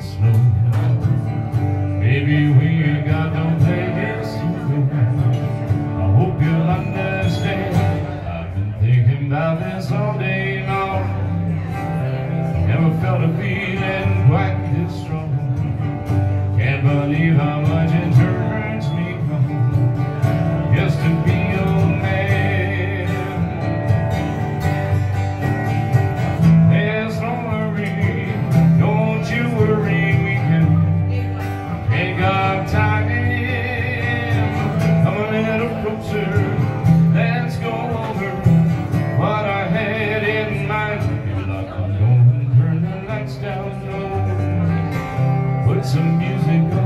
slow. Maybe we ain't got no place games to win. I hope you'll understand. I've been thinking about this all day now. Never felt a feeling quite this strong. some music.